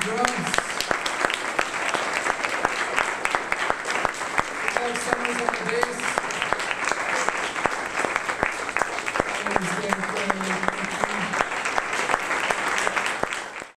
drugs.